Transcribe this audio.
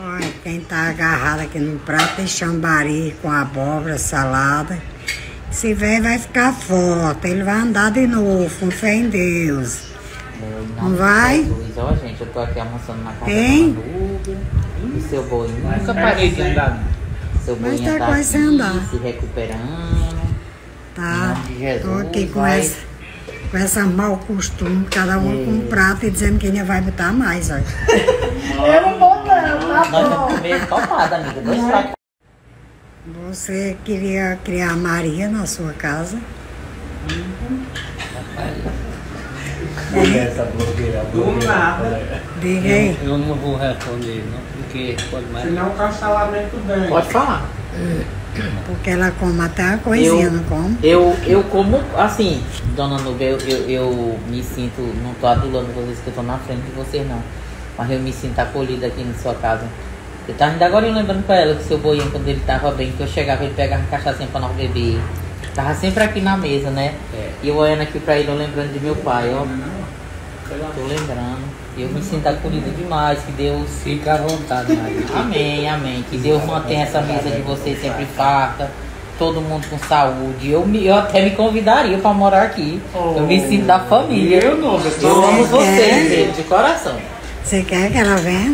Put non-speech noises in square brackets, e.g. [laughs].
Olha, quem tá agarrado aqui no prato de chambari com abóbora, salada. Se ver, vai ficar forte. Ele vai andar de novo, com fé em Deus. Não vai? Ó, gente, eu tô aqui almoçando na casa Hein? da Manuga. E seu boinho. Nunca parei de andar. Seu boinho tá tá quase aqui, andar. se recuperando. Tá? Jesus, Tô aqui com vai. essa, com essa mau costume, cada um com um prato e dizendo que ainda vai botar mais, olha. [laughs] Eu não vou Nós vamos bom. comer topada, amiga. Dois pratos. Você queria criar Maria na sua casa? Essa blogueira. Do nada. Diga aí. Eu, eu não vou responder, não, porque pode mais. Senão o cancelamento vem. Pode falar. Porque ela come até uma coisinha, Eu- não come? Eu, eu como, assim, dona Nubia, eu, eu, eu me sinto, não tô adulando vocês que eu tô na frente de vocês não. Mas eu me sinto acolhida aqui na sua casa. Eu tava ainda agora lembrando pra ela que seu boinho, quando ele tava bem, que eu chegava, ele pegava cachaçinha pra nós beber. Tava sempre aqui na mesa, né? É. E eu olhando aqui pra ele, eu lembrando de meu pai, ó. Tô lembrando. Eu me sinto acolhida demais, que Deus Fica à vontade, Maria. [laughs] Amém, amém. Que Deus mantenha essa mesa de vocês sempre farta, todo mundo com saúde. Eu, me, eu até me convidaria para morar aqui. Eu me sinto da família. Eu não, eu Eu amo Você vocês, gente, de coração. Você quer que ela venha?